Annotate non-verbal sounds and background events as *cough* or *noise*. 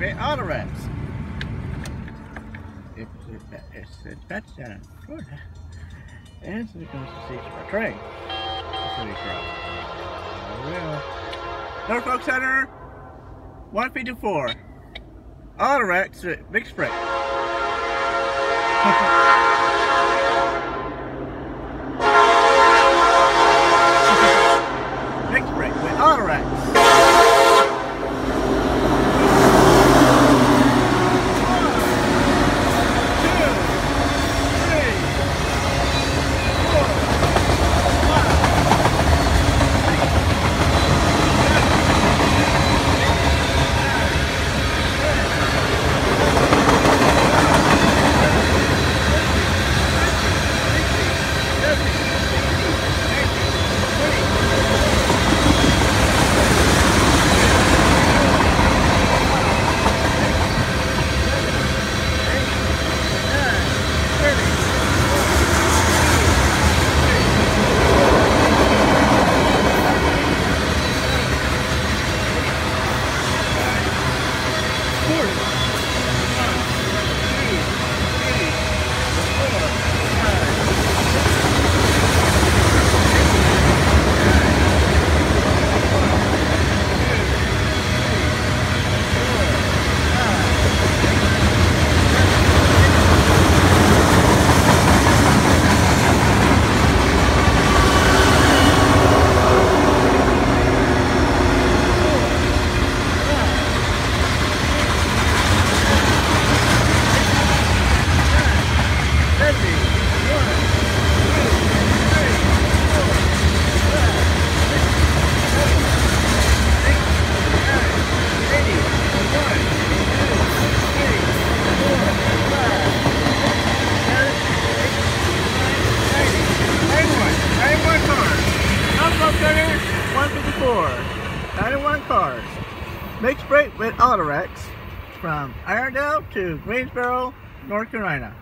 with Autoracks. It's, it's, it's that's down in Florida. And so it goes to see our train. City Cross. Well, Norfolk Southern, 154. Autoracks, uh, big spray. *laughs* 154. 91 cars. Mixed brake with Autoracks from Irondale to Greensboro, North Carolina.